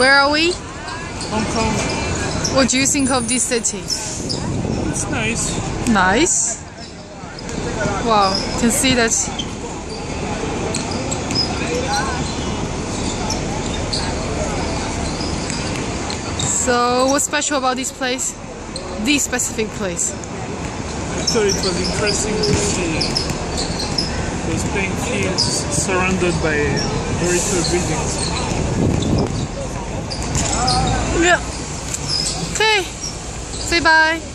Where are we? Hong Kong. What do you think of this city? It's nice. Nice. Wow, you can see that. So, what's special about this place? This specific place? I thought it was interesting to see those playing fields surrounded by very tall buildings. Say bye.